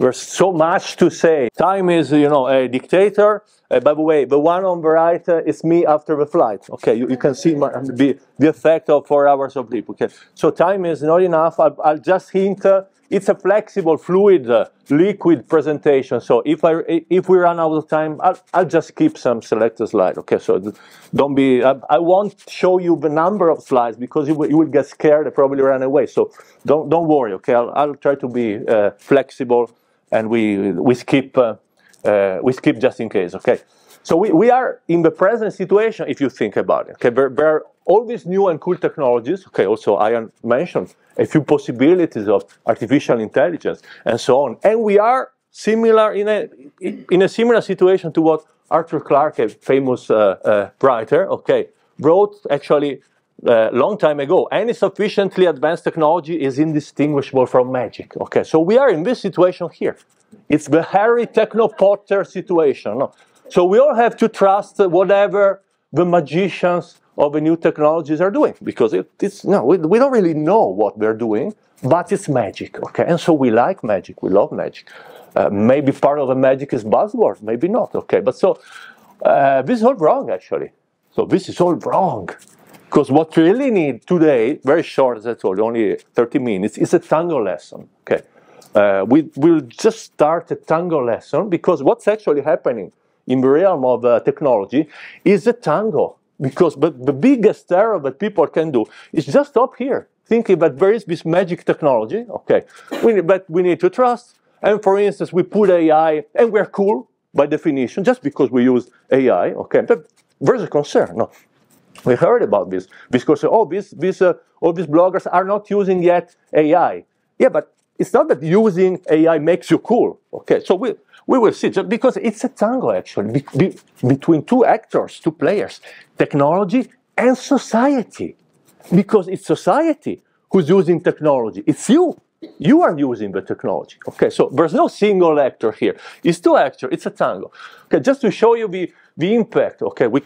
there's so much to say. Time is, you know, a dictator. Uh, by the way, the one on the right uh, is me after the flight. Okay, you, you can see my, the, the effect of four hours of sleep. Okay, so time is not enough. I'll, I'll just hint. Uh, it's a flexible, fluid, uh, liquid presentation. So if I if we run out of time, I'll, I'll just keep some selected slides. Okay, so don't be. I, I, won't show you the number of slides because you will, you will get scared and probably run away. So don't don't worry. Okay, I'll, I'll try to be uh, flexible and we we skip uh, uh, we skip just in case. Okay. So we, we are in the present situation if you think about it. Okay, there, there are all these new and cool technologies. Okay, also I mentioned a few possibilities of artificial intelligence and so on. And we are similar in a in a similar situation to what Arthur Clarke, a famous uh, uh, writer, okay, wrote actually uh, long time ago. Any sufficiently advanced technology is indistinguishable from magic. Okay, so we are in this situation here. It's the Harry Techno Potter situation. No? So we all have to trust whatever the magicians of the new technologies are doing because it, it's no, we, we don't really know what they're doing, but it's magic, okay? And so we like magic, we love magic. Uh, maybe part of the magic is buzzwords, maybe not, okay? But so uh, this is all wrong, actually. So this is all wrong. Because what we really need today, very short as I told you, only 30 minutes, is a tango lesson, okay? Uh, we will just start a tango lesson because what's actually happening in the realm of uh, technology is a tango. Because but the biggest error that people can do is just stop here, thinking that there is this magic technology. Okay, we, but we need to trust. And for instance, we put AI, and we're cool by definition, just because we use AI. Okay, but there's a concern. No, we heard about this because oh, these these uh, all these bloggers are not using yet AI. Yeah, but it's not that using AI makes you cool. Okay, so we we will see, because it's a tango actually be, be, between two actors, two players, technology and society. Because it's society who's using technology. It's you. You are using the technology. Okay, so there's no single actor here. It's two actors. It's a tango. Okay, just to show you the, the impact. Okay, we,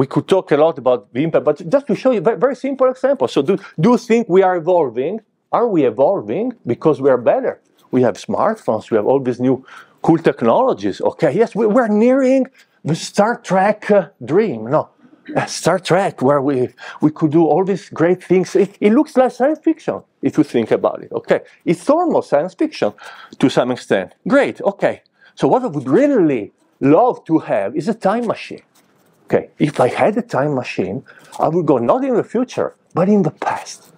we could talk a lot about the impact, but just to show you very, very simple example. So do, do you think we are evolving? Are we evolving because we are better? We have smartphones. We have all these new cool technologies. Okay, yes, we, we're nearing the Star Trek uh, dream. No, uh, Star Trek, where we, we could do all these great things. It, it, looks like science fiction if you think about it. Okay, it's almost science fiction to some extent. Great, okay. So, what would really love to have is a time machine. Okay, if I had a time machine, I would go not in the future, but in the past.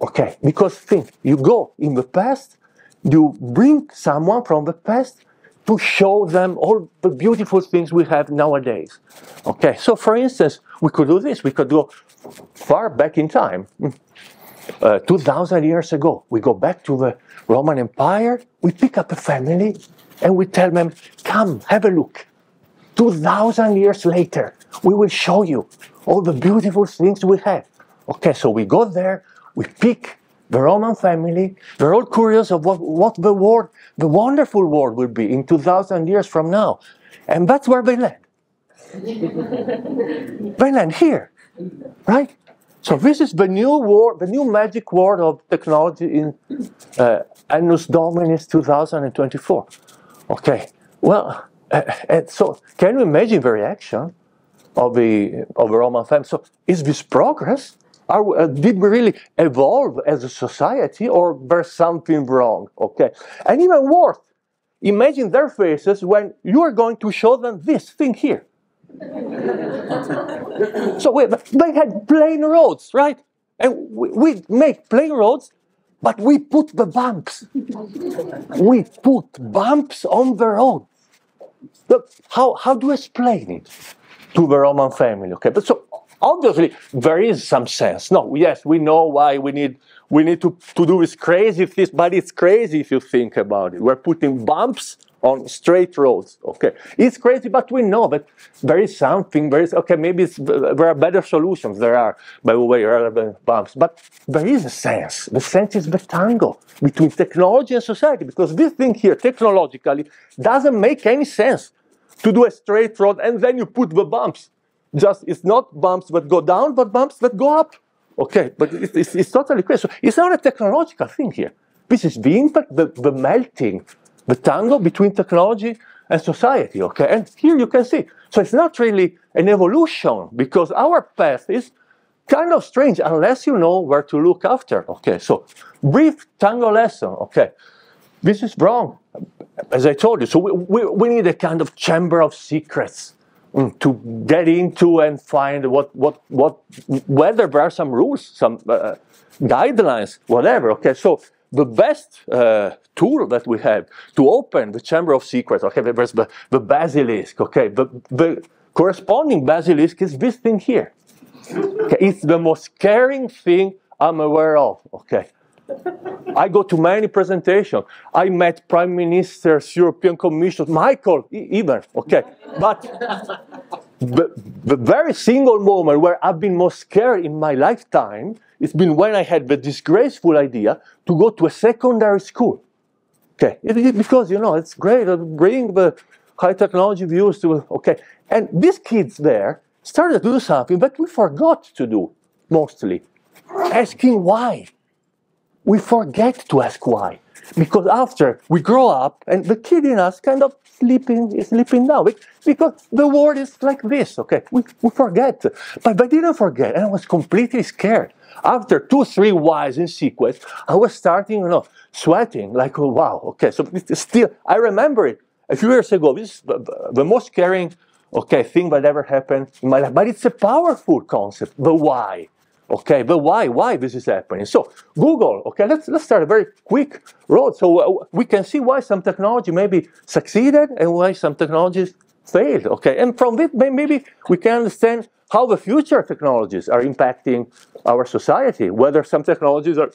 Okay, because think, you go in the past, you bring someone from the past to show them all the beautiful things we have nowadays. Okay, so for instance, we could do this. We could go far back in time. Uh, 2,000 years ago, we go back to the Roman Empire, we pick up a family, and we tell them, come, have a look. 2,000 years later, we will show you all the beautiful things we have. Okay, so we go there, we pick the Roman family, they're all curious of what, what the world, the wonderful world will be in 2,000 years from now. And that's where they land. they land here, right? So this is the new world, the new magic world of technology in uh, Annus Dominus 2024. Okay, well, uh, uh, so can you imagine the reaction of the, of the Roman family? So is this progress? Are, uh, did we really evolve as a society or there's something wrong? Okay. And even worse, imagine their faces when you are going to show them this thing here. so we, they had plain roads, right? And we, we make plain roads, but we put the bumps. we put bumps on the road. Look, how, how do you explain it to the Roman family? Okay, but so obviously there is some sense. No, yes, we know why we need we need to, to do this crazy thing, but it's crazy if you think about it. We're putting bumps on straight roads. Okay, it's crazy, but we know that there is something. There is okay. Maybe uh, there are better solutions. There are, by the way, than bumps. But there is a sense. The sense is the tangle between technology and society, because this thing here, technologically, doesn't make any sense to do a straight road and then you put the bumps just it's not bumps that go down, but bumps that go up. Okay, but it's, it's, it's totally crazy. So it's not a technological thing here. This is the impact, the, the melting, the tango between technology and society, okay? And here you can see. So it's not really an evolution because our path is kind of strange unless you know where to look after, okay? So brief tango lesson, okay? This is wrong, as I told you. So we, we, we need a kind of chamber of secrets mm, to get into and find what, what, what, whether there are some rules, some uh, guidelines, whatever, okay? So the best uh, tool that we have to open the chamber of secrets, okay, there's the, the basilisk, okay, the, the corresponding basilisk is this thing here. Okay, it's the most scaring thing I'm aware of, okay. I go to many presentations. I met prime ministers, European Commission, Michael even, okay. But the, the very single moment where I've been most scared in my lifetime it's been when I had the disgraceful idea to go to a secondary school. Okay, it, it, because you know it's great uh, to bring the high technology views to okay, and these kids there started to do something that we forgot to do mostly, asking why. We forget to ask why because after we grow up and the kid in us kind of sleeping is sleeping now. because the world is like this okay we, we forget but i didn't forget and i was completely scared after two, three whys in sequence, I was starting, you know, sweating like, oh, wow, okay. So still, I remember it a few years ago. This is the, most caring, okay, thing that ever happened in my life. But it's a powerful concept, the why. Okay, but why, why this is happening. So Google, okay, let's, let's start a very quick road. So uh, we can see why some technology maybe succeeded and why some technologies failed, okay? And from this maybe we can understand how the future technologies are impacting our society, whether some technologies are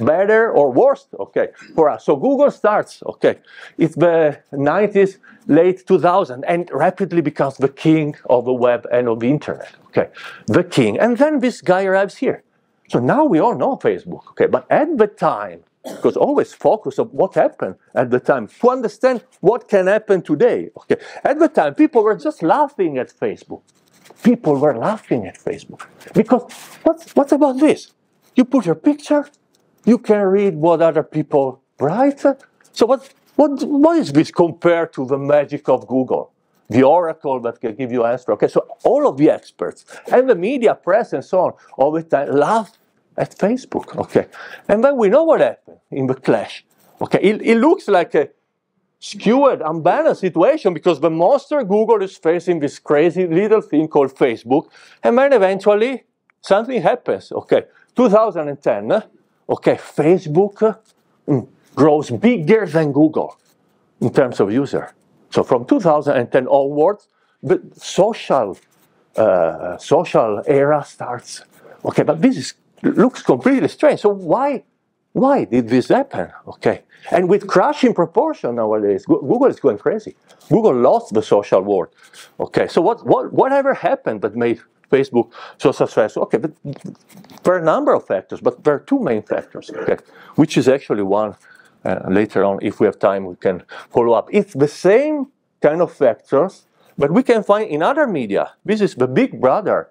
better or worse, okay, for us. So Google starts, okay, it's the 90s, late 2000, and rapidly becomes the king of the web and of the internet, okay, the king. And then this guy arrives here. So now we all know Facebook, okay, but at the time, because always focus on what happened at the time to understand what can happen today, okay. At the time, people were just laughing at Facebook people were laughing at Facebook. Because what's, what's about this? You put your picture, you can read what other people write. So what, what, what is this compared to the magic of Google? The oracle that can give you answer. Okay, so all of the experts and the media, press, and so on, all the time laugh at Facebook. Okay, and then we know what happened in the clash. Okay, it, it looks like a skewed, unbalanced situation because the monster Google is facing this crazy little thing called Facebook, and then eventually something happens. Okay, 2010, okay, Facebook mm, grows bigger than Google in terms of user. So from 2010 onwards, the social uh, social era starts. Okay, but this is, looks completely strange. So why why did this happen? Okay. And with crushing proportion nowadays, Google is going crazy. Google lost the social world. Okay. So what, what, whatever happened that made Facebook so successful? Okay, but there are a number of factors, but there are two main factors, okay, which is actually one. Uh, later on, if we have time, we can follow up. It's the same kind of factors, but we can find in other media. This is the big brother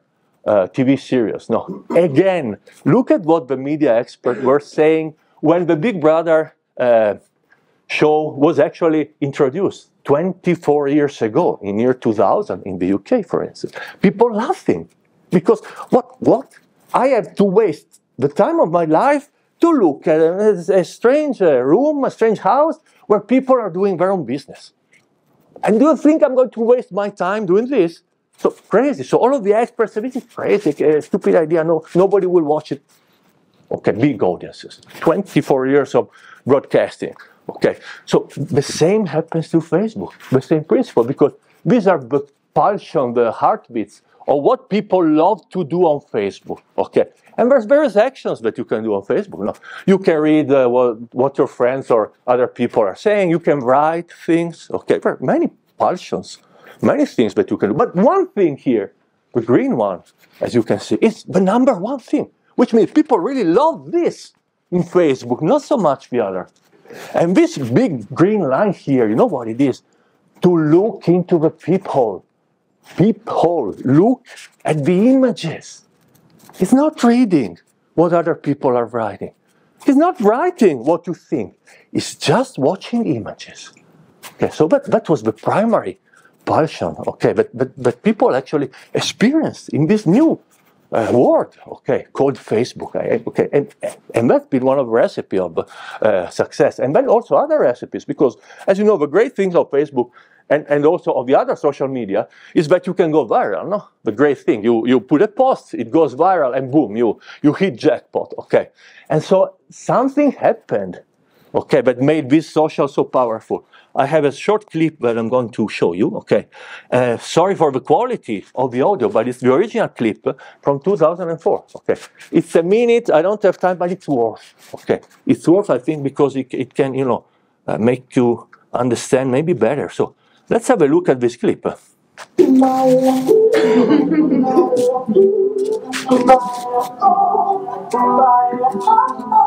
uh, TV series. No, again, look at what the media experts were saying when the Big Brother uh, show was actually introduced 24 years ago, in year 2000, in the UK, for instance. People laughing because what? What? I have to waste the time of my life to look at a, a strange uh, room, a strange house where people are doing their own business. And do you think I'm going to waste my time doing this? So crazy. So all of the experts say, this is crazy, uh, stupid idea. No, nobody will watch it. Okay, big audiences. 24 years of broadcasting. Okay, so the same happens to Facebook, the same principle, because these are the pulsion, the heartbeats of what people love to do on Facebook. Okay, and there's various actions that you can do on Facebook. You can read uh, what, what your friends or other people are saying. You can write things. Okay, there are many pulsions many things that you can do. But one thing here, the green one, as you can see, is the number one thing, which means people really love this in Facebook, not so much the other. And this big green line here, you know what it is? To look into the peephole. Peephole. Look at the images. It's not reading what other people are writing. It's not writing what you think. It's just watching images. Okay, so that, that was the primary pulsion. Okay, but, but, but people actually experienced in this new uh, world, okay, called Facebook. Okay, and, and that's been one of the recipes of uh, success. And then also other recipes, because as you know, the great things of Facebook and, and also of the other social media is that you can go viral, no? The great thing, you, you put a post, it goes viral, and boom, you, you hit jackpot, okay? And so something happened, okay, that made this social so powerful. I have a short clip that I'm going to show you, okay? Uh, sorry for the quality of the audio, but it's the original clip from 2004, okay? It's a minute, I don't have time, but it's worth, okay? It's worth, I think, because it, it can, you know, uh, make you understand maybe better. So Let's have a look at this clip.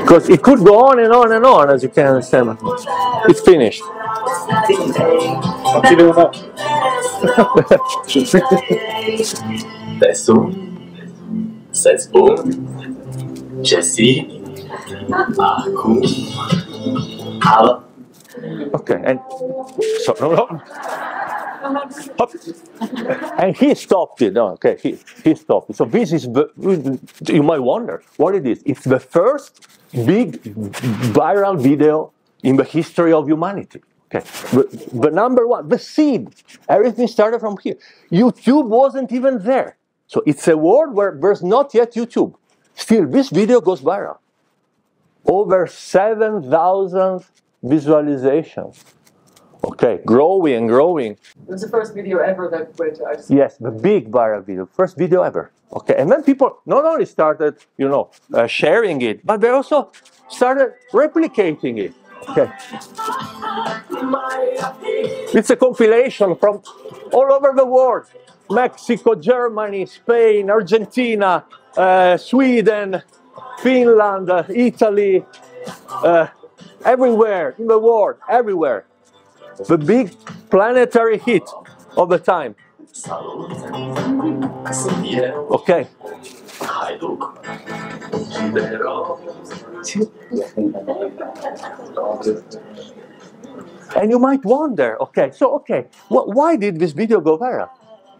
Because it could go on and on and on, as you can understand. It's finished. Continuă. te sun să-ți spun ce simt acum. Halo. Okay, and so no, no. And he stopped it. Okay, he, he stopped it. So this is the, you might wonder what it is. It's the first big viral video in the history of humanity. Okay, the, the number one, the seed. Everything started from here. YouTube wasn't even there. So it's a world where there's not yet YouTube. Still, this video goes viral. Over 7,000 visualizations. Okay, growing growing. It was the first video ever that went. I just, Yes, the big viral video, first video ever. Okay, and then people not only started, you know, uh, sharing it, but they also started replicating it. Okay, it's a compilation from all over the world: Mexico, Germany, Spain, Argentina, uh, Sweden, Finland, uh, Italy, uh, everywhere in the world, everywhere. The big planetary hit of the time. Okay. And you might wonder, okay, so okay, wh- why did this video go viral?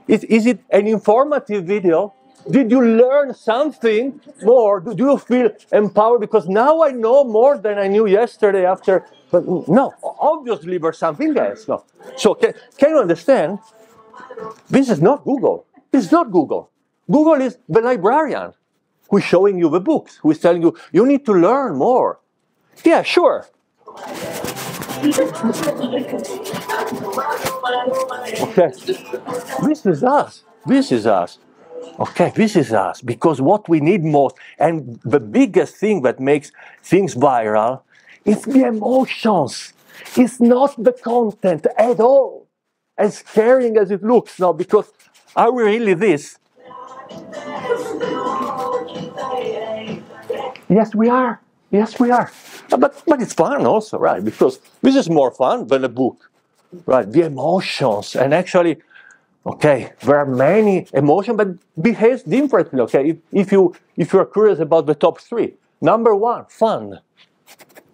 Is, is it an informative video? Did you learn something more? Do, do you feel empowered? Because now I know more than I knew yesterday after. But no, obviously there's something else. No. So can, can you understand? This is not Google. This is not Google. Google is the librarian who is showing you the books, who is telling you, you need to learn more. Yeah, sure. Okay. This is us. This is us. Okay, this is us. Because what we need most, and the biggest thing that makes things viral, is the emotions. It's not the content at all. As scaring as it looks now, because are we really this? Yes, we are. Yes, we are. Uh, But but it's fun also, right? Because this is more fun than a book, right? The emotions and actually, okay, there are many emotions, but behaves differently. Okay, if, if you if you are curious about the top three, number one, fun.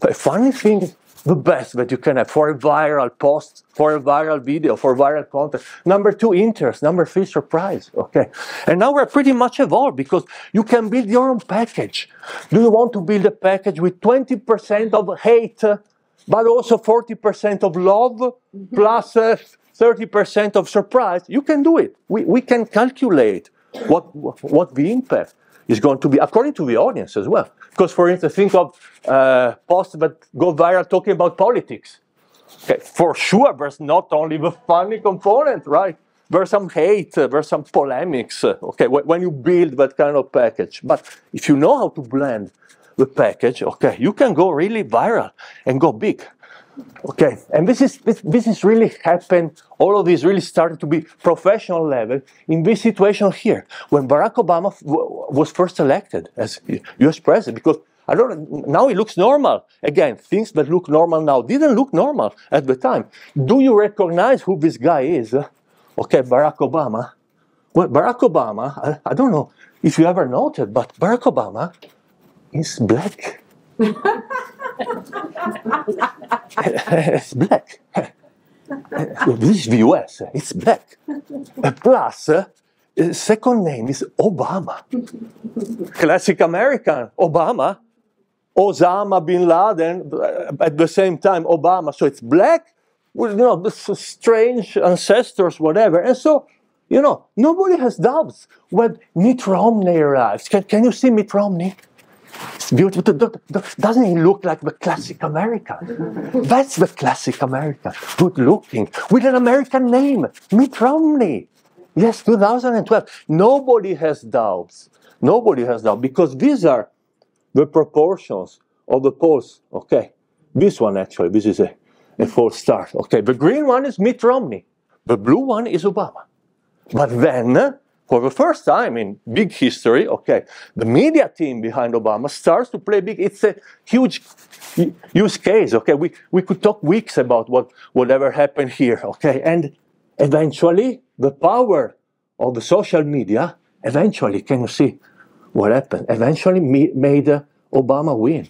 A funny thing the best that you can have for a viral post, for a viral video, for viral content. Number two, interest. Number three, surprise. Okay. And now we're pretty much evolved because you can build your own package. Do you want to build a package with 20% of hate, uh, but also 40% of love, plus uh, 30% of surprise? You can do it. We, we can calculate what, what the impact is going to be according to the audience as well. Because, for instance, think of uh, posts that go viral talking about politics. Okay, for sure, there's not only the funny component, right? There's some hate, there's some polemics. okay, when you build that kind of package, but if you know how to blend the package, okay, you can go really viral and go big. Okay, and this is this, this is really happened. All of this really started to be professional level in this situation here when Barack Obama was first elected as U.S. president. Because I don't now it looks normal. Again, things that look normal now didn't look normal at the time. Do you recognize who this guy is? Okay, Barack Obama. Well, Barack Obama. I, I don't know if you ever noted, but Barack Obama is black. it's black. this is the US, it's black. Plus, uh, second name is Obama. Classic American, Obama. Osama bin Laden, uh, at the same time, Obama. So it's black, with, you know, strange ancestors, whatever. And so, you know, nobody has doubts when Mitt Romney arrives. Can, can you see Mitt Romney? It's beautiful. Doesn't he look like the classic American? That's the classic American. Good looking, with an American name, Mitt Romney. Yes, 2012. Nobody has doubts. Nobody has doubts because these are the proportions of the polls. Okay, this one actually, this is a, a false start. Okay, the green one is Mitt Romney. The blue one is Obama. But then for the first time in big history, okay, the media team behind Obama starts to play big. It's a huge use case, okay? We, we could talk weeks about what whatever happened here, okay? And eventually, the power of the social media, eventually, can you see what happened? Eventually made uh, Obama win.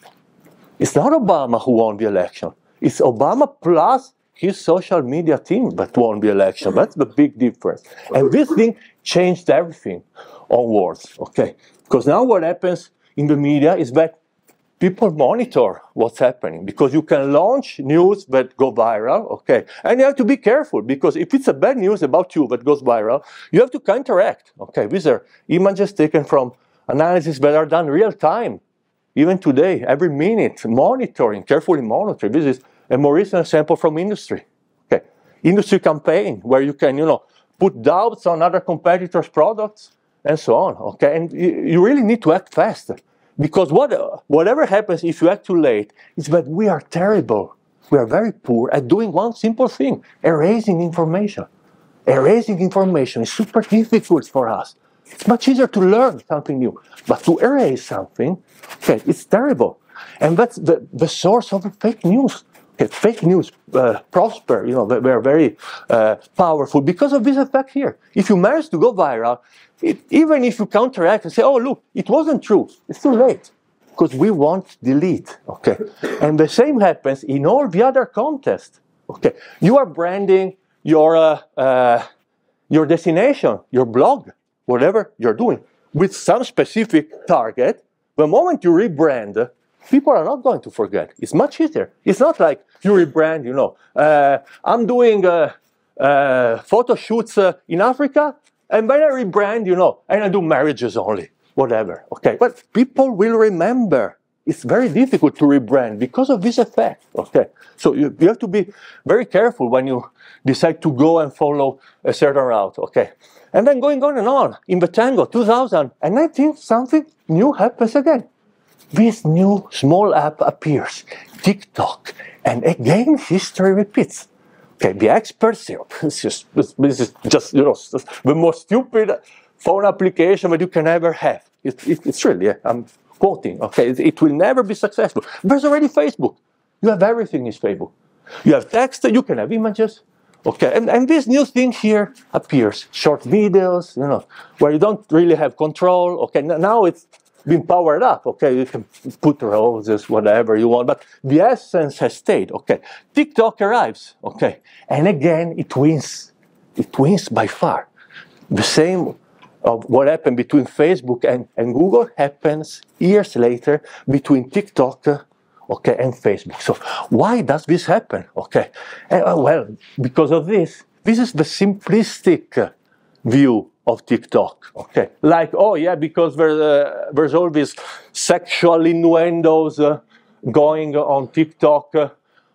It's not Obama who won the election. It's Obama plus his social media team that won the election. Mm-hmm. That's the big difference. And this thing changed everything onwards, okay? Because now what happens in the media is that people monitor what's happening because you can launch news that go viral, okay? And you have to be careful because if it's a bad news about you that goes viral, you have to counteract, okay? These are images taken from analysis that are done real time, even today, every minute, monitoring, carefully monitoring. This is a more recent example from industry. Okay, industry campaign where you can, you know, put doubts on other competitors' products and so on. Okay, and you, you really need to act fast because what, whatever happens if you act too late is that we are terrible. We are very poor at doing one simple thing: erasing information. Erasing information is super difficult for us. It's much easier to learn something new, but to erase something, okay, it's terrible. And that's the, the source of the fake news fake news uh, prosper, you know, they, are very uh, powerful because of this effect here. If you manage to go viral, it, even if you counteract and say, oh, look, it wasn't true, it's too late because we won't delete, okay? And the same happens in all the other contests, okay? You are branding your, uh, uh your destination, your blog, whatever you're doing, with some specific target. The moment you rebrand, people are not going to forget. It's much easier. It's not like you rebrand, you know. Uh, I'm doing uh, uh, photo shoots uh, in Africa, and when I rebrand, you know, and I do marriages only, whatever. Okay, but people will remember. It's very difficult to rebrand because of this effect. Okay, so you, you have to be very careful when you decide to go and follow a certain route. Okay, and then going on and on in the tango 2000, and I think something new happens again this new small app appears, TikTok, and again history repeats. Okay, the experts say, this, is, this is just you know the most stupid phone application that you can ever have. It, it, it's really, yeah, I'm quoting, okay, it, it, will never be successful. There's already Facebook. You have everything in Facebook. You have text, you can have images, okay, and, and this new thing here appears, short videos, you know, where you don't really have control, okay, now it's been powered up. Okay, you can put roses, whatever you want, but the essence has stayed. Okay, TikTok arrives. Okay, and again it wins. It wins by far. The same of what happened between Facebook and, and Google happens years later between TikTok okay, and Facebook. So why does this happen? Okay, uh, well, because of this. This is the simplistic view of TikTok. Okay, like oh yeah, because there's uh, there's all these sexual innuendos uh, going on TikTok. Uh,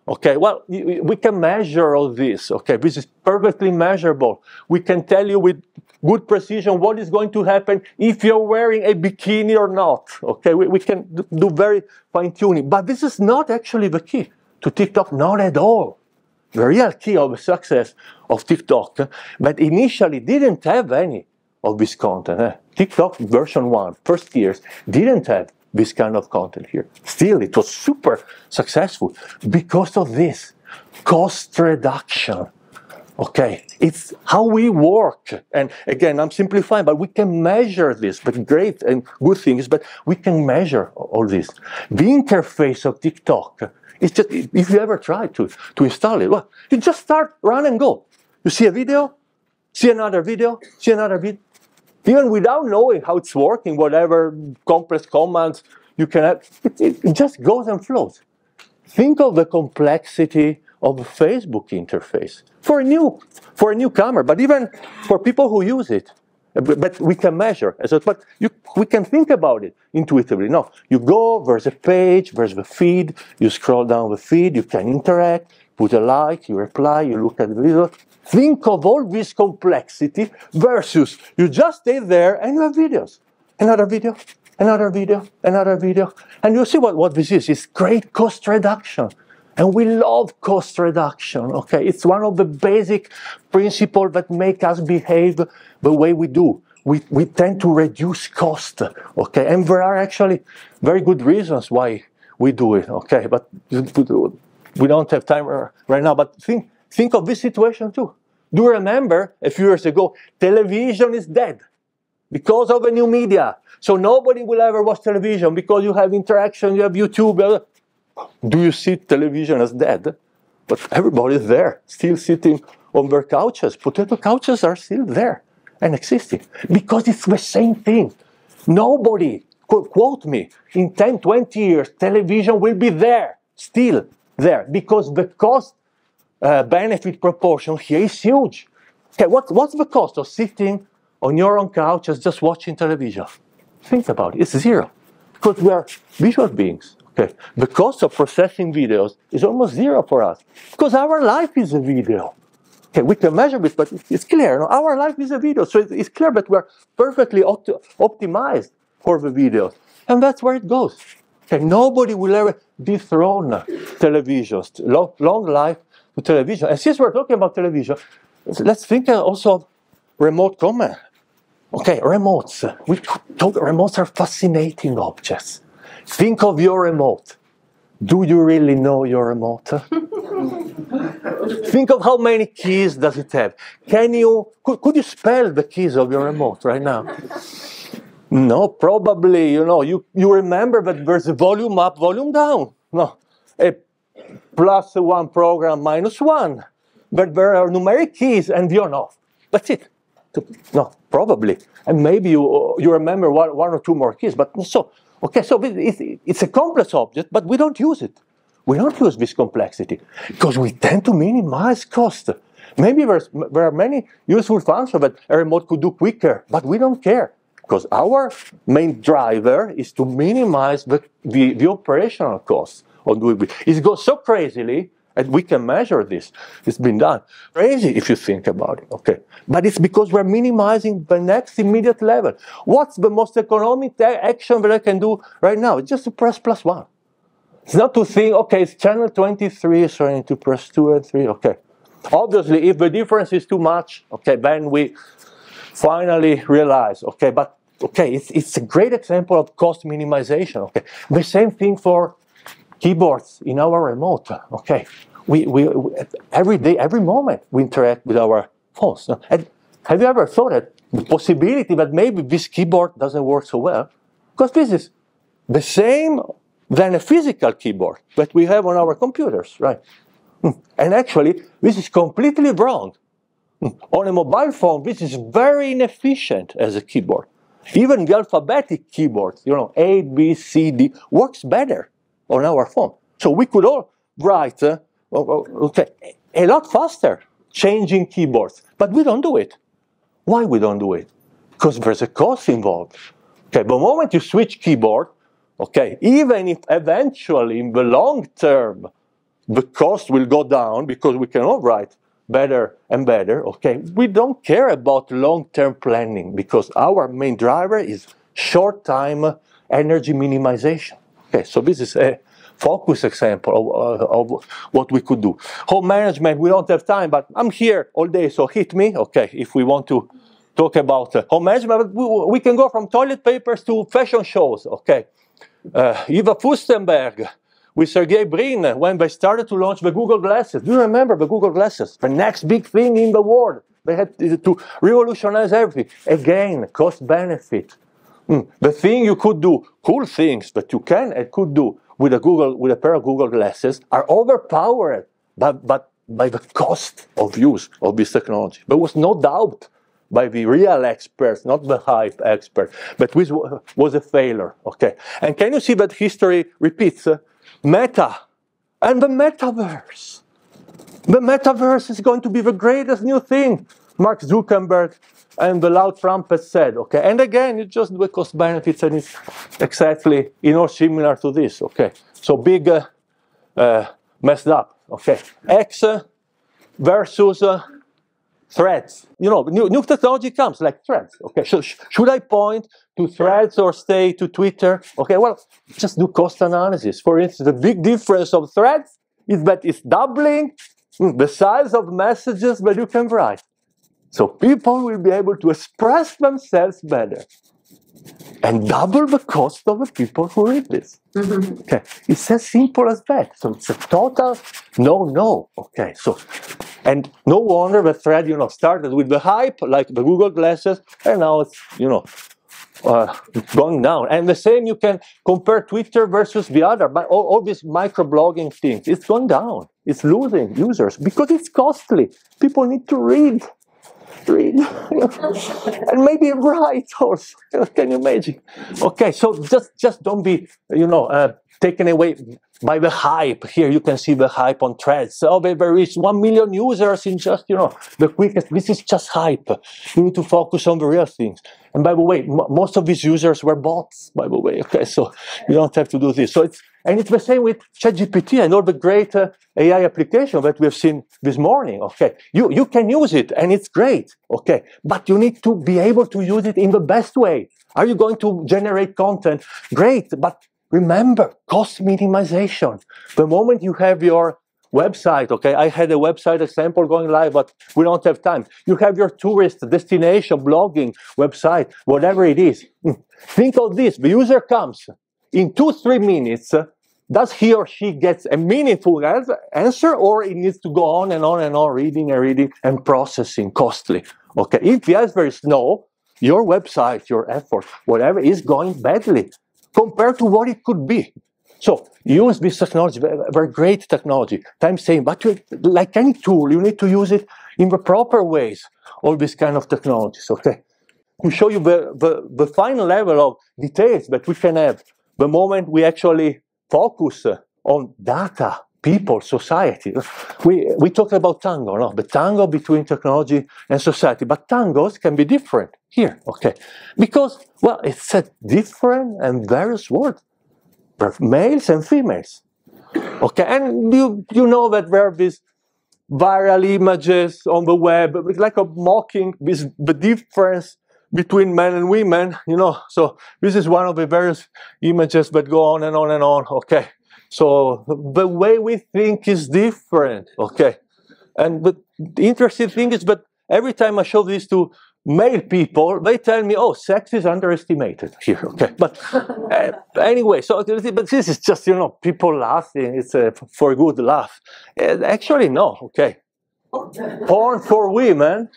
Okay, well, we can measure all this. Okay, this is perfectly measurable. We can tell you with good precision what is going to happen if you're wearing a bikini or not. Okay, we, we can do very fine tuning. But this is not actually the key to TikTok, not at all. The real key of the success of TikTok, but initially didn't have any of this content. Eh? TikTok version one, first years, didn't have this kind of content here. Still, it was super successful because of this cost reduction. Okay, it's how we work. And again, I'm simplifying, but we can measure this. But great and good thing is, but we can measure all this. The interface of TikTok is just, if you ever try to, to install it, well, you just start, run and go. You see a video, see another video, see another video, even without knowing how it's working, whatever complex commands you can have, it, it just goes and flows. Think of the complexity of a Facebook interface for a new for a newcomer, but even for people who use it. But we can measure. But you, we can think about it intuitively. No, you go, there's a page, there's the feed, you scroll down the feed, you can interact, put a like, you reply, you look at the video, Think of all this complexity versus you just stay there and you have videos. Another video, another video, another video. And you see what, what this is. It's great cost reduction. And we love cost reduction, okay? It's one of the basic principles that make us behave the way we do. We, we tend to reduce cost, okay? And there are actually very good reasons why we do it, okay? But we don't have time right now. But think, think of this situation too. Do you remember a few years ago, television is dead because of the new media. So nobody will ever watch television because you have interaction, you have YouTube. Do you see television as dead? But everybody is there, still sitting on their couches. Potato couches are still there and existing because it's the same thing. Nobody, quote me, in 10, 20 years, television will be there, still there, because the cost uh, benefit proportion here is huge. Okay, what, what's the cost of sitting on your own couch and just watching television? Think about it. It's zero. Because we are visual beings. The cost of processing videos is almost zero for us. Because our life is a video. Okay, we can measure it, but it's clear. No? Our life is a video. So it's clear that we're perfectly opt- optimized for the videos. And that's where it goes. Okay, nobody will ever dethrone televisions. Long, long life to television. And since we're talking about television, let's think uh, also of remote command. Okay, remotes. We talk, remotes are fascinating objects. Think of your remote. Do you really know your remote? Think of how many keys does it have. Can you could, could you spell the keys of your remote right now? No, probably, you know, you, you remember that there's a volume up, volume down. No. A plus one program minus one. But there are numeric keys and the on off. That's it. No, probably. And maybe you, you remember one, one or two more keys. But so, okay, so it's, a complex object, but we don't use it. We don't use this complexity because we tend to minimize cost. Maybe there are many useful functions that a remote could do quicker, but we don't care because our main driver is to minimize the, the, the operational cost on doing it. It goes so crazily, and we can measure this. It's been done. Crazy if you think about it, okay? But it's because we're minimizing the next immediate level. What's the most economic action that I can do right now? It's just to press plus one. It's not to think, okay, it's channel 23, so I need to press two and three, okay. Obviously, if the difference is too much, okay, then we finally realize, okay, but okay, it's, it's a great example of cost minimization, okay. The same thing for keyboards in our remote. Okay, we, we, we every day, every moment, we interact with our phones. And have you ever thought that the possibility that maybe this keyboard doesn't work so well? Because this is the same than a physical keyboard that we have on our computers, right? Hmm. And actually, this is completely wrong. Hmm. On a mobile phone, this is very inefficient as a keyboard. Even the alphabetic keyboard, you know, A, B, C, D, works better on our phone. So we could all write uh, okay, a lot faster changing keyboards, but we don't do it. Why we don't do it? Because there's a cost involved. Okay, the moment you switch keyboard, okay, even if eventually in the long term the cost will go down because we can all write better and better. Okay, we don't care about long-term planning because our main driver is short-time energy minimization. Okay, so this is a focus example of, uh, of, what we could do. Home management, we don't have time, but I'm here all day, so hit me. Okay, if we want to talk about uh, home management, we, we, can go from toilet papers to fashion shows. Okay, uh, Eva Furstenberg with Sergey Brin when they started to launch the Google Glasses. Do you remember the Google Glasses? The next big thing in the world. They had to revolutionize everything. Again, cost benefit. Mm. The thing you could do, cool things that you can and could do with a Google, with a pair of Google Glasses are overpowered by, by, by the cost of use of this technology. There was no doubt by the real experts, not the hype expert, but which was a failure. Okay, and can you see that history repeats? Meta and the metaverse. The metaverse is going to be the greatest new thing. Mark Zuckerberg and the loud Trump has said, okay. And again, it's just the cost benefits and it's exactly, you know, similar to this, okay. So big uh, uh, messed up, okay. X versus uh, threads. You know, new, new technology comes like threads. Okay, so sh should I point to threads or stay to Twitter? Okay, well, just do cost analysis. For instance, the big difference of threads is that it's doubling the size of messages that you can write. So people will be able to express themselves better and double the cost of the people who read this. Mm-hmm. Okay, it's as simple as that. So it's a total no, no. Okay, so and no wonder the thread, you know, started with the hype, like the Google glasses, and now it's, you know, uh, going down. And the same you can compare Twitter versus the other, but all, all these microblogging things, it's gone down. It's losing users because it's costly. People need to read read and maybe write also can you imagine? Okay so just just don't be you know uh, taken away by the hype. Here you can see the hype on threads. Oh they reached 1 million users in just you know the quickest. This is just hype. You need to focus on the real things. And by the way most of these users were bots by the way. Okay so you don't have to do this. So it's and it's the same with ChatGPT and all the great uh, AI application that we've seen this morning. Okay, you you can use it and it's great. Okay, but you need to be able to use it in the best way. Are you going to generate content? Great, but remember cost minimization. The moment you have your website, okay, I had a website example going live, but we don't have time. You have your tourist destination blogging website, whatever it is. Hmm. Think of this: the user comes in two, three minutes, does he or she get a meaningful answer or it needs to go on and on and on reading and reading and processing costly? Okay, if answer is no, your website, your effort, whatever is going badly compared to what it could be. So use this technology, very great technology. I'm saying, but like any tool, you need to use it in the proper ways, all these kind of technologies, okay? To show you the, the, the final level of details that we can have the moment we actually focus on data, people, society. We, we talk about tango, no? The tango between technology and society. But tangos can be different here, okay? Because, well, it's a different and various world. Males and females. Okay, and you, you know that there are these viral images on the web, like a mocking this, the difference between men and women, you know. So this is one of the various images that go on and on and on. Okay. So the way we think is different. Okay. And the interesting thing is, but every time I show this to male people, they tell me, "Oh, sex is underestimated here." Okay, but uh, anyway, so but this is just you know people laughing. It's a, for a good laugh. Uh, actually, no. Okay, porn for women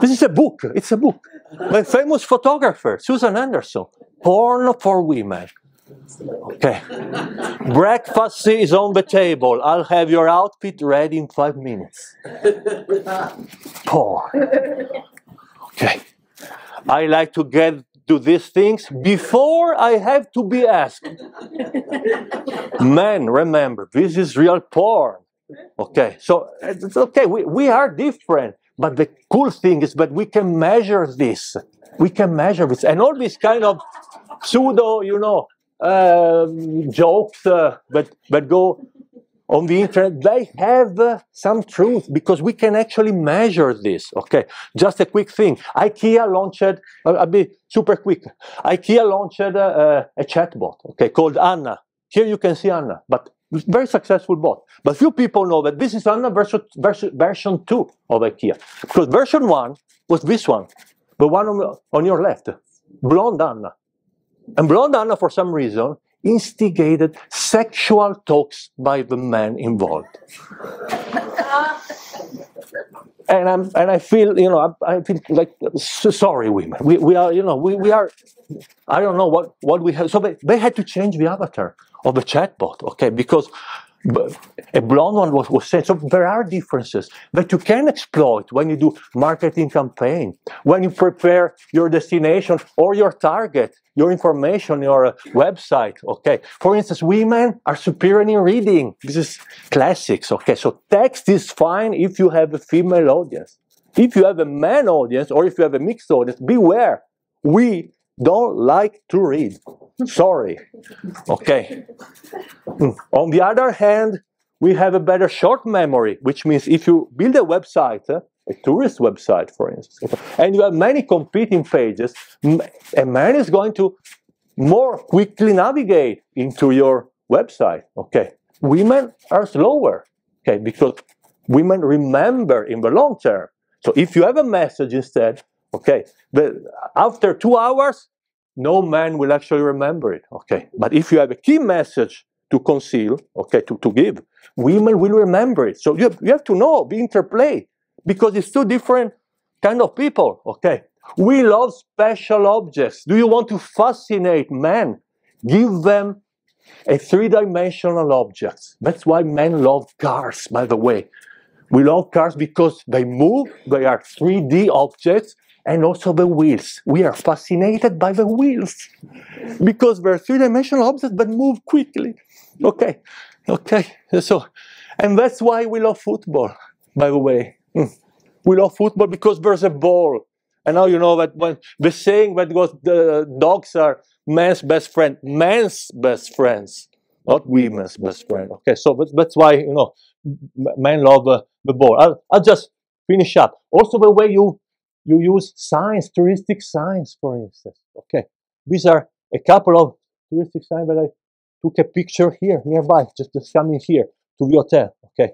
this is a book. It's a book. My famous photographer, Susan Anderson. Porn for women. Okay. Breakfast is on the table. I'll have your outfit ready in five minutes. Porn. Okay. I like to get to these things before I have to be asked. Men, remember, this is real porn. Okay, so it's okay. We, we are different. But the cool thing is that we can measure this. We can measure this. And all these kind of pseudo, you know, uh, jokes uh, that, that go on the internet, they have uh, some truth because we can actually measure this. Okay, just a quick thing. IKEA launched, I'll be super quick. IKEA launched uh, a chatbot, okay, called Anna. Here you can see Anna, but very successful bot. But few people know that this is Anna version, version, version 2 of IKEA. Because version 1 was this one, the one on, on your left, Blonde Anna. And Blonde Anna, for some reason, instigated sexual talks by the men involved. and I'm and I feel you know I, I feel like so sorry women we, we are you know we, we are I don't know what what we have so they, they had to change the avatar of the chatbot okay because a blonde one was, was saying, so there are differences that you can exploit when you do marketing campaign, when you prepare your destination or your target, your information, your uh, website, okay? For instance, women are superior in reading. This is classics, okay? So text is fine if you have a female audience. If you have a man audience or if you have a mixed audience, beware. We don't like to read. Sorry. Okay. On the other hand, we have a better short memory, which means if you build a website, a tourist website, for instance, and you have many competing pages, a man is going to more quickly navigate into your website. Okay. Women are slower. Okay, because women remember in the long term. So if you have a message instead, okay, but after two hours, no man will actually remember it. Okay, but if you have a key message to conceal, okay, to, to give, women will remember it. So you have, you have to know the interplay because it's two different kind of people. Okay, we love special objects. Do you want to fascinate men? Give them a three-dimensional object. That's why men love cars, by the way. We love cars because they move, they are 3D objects, and also the wheels. We are fascinated by the wheels because they're three-dimensional objects that move quickly. Okay, okay. So, and that's why we love football. By the way, hmm. we love football because there's a ball. And now you know that when the saying that goes, the dogs are man's best friend, man's best friends, not women's best friend. Okay, so that's, that's why you know men love uh, the ball. I'll, I'll just finish up. Also, the way you you use signs, touristic signs, for instance. Okay, these are a couple of touristic signs that I took a picture here nearby, just, coming here to the hotel. Okay,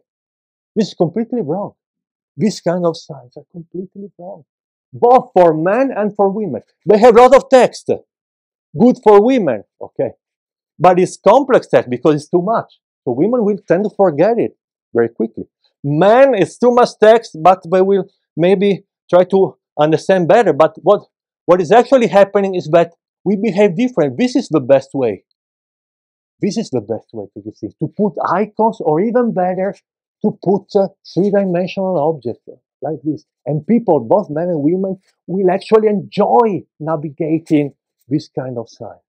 this is completely wrong. These kind of signs are completely wrong, both for men and for women. They have a lot of text, good for women. Okay, but it's complex text because it's too much. So women will tend to forget it very quickly. Men, it's too much text, but they will maybe try to understand better. But what, what is actually happening is that we behave different. This is the best way. This is the best way to do things. To put icons, or even better, to put uh, three-dimensional objects like this. And people, both men and women, will actually enjoy navigating this kind of site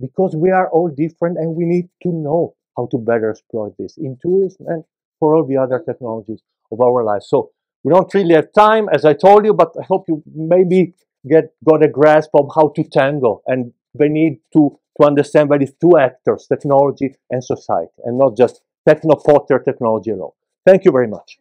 because we are all different and we need to know how to better exploit this in tourism and for all the other technologies of our lives. So we don't really have time, as I told you, but I hope you maybe get got a grasp of how to tango and they need to, to understand that it's two actors, technology and society, and not just techno-potter technology alone. Thank you very much.